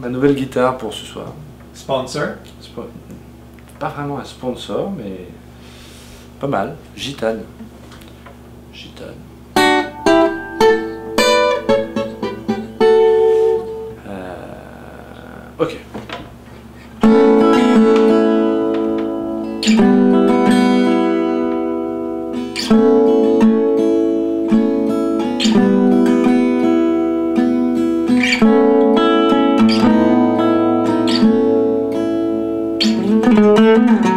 ma, nouvelle guitare pour ce soir. Sponsor? Pas vraiment un sponsor, mais pas mal. Gitane. Gitane. Euh, ok. Música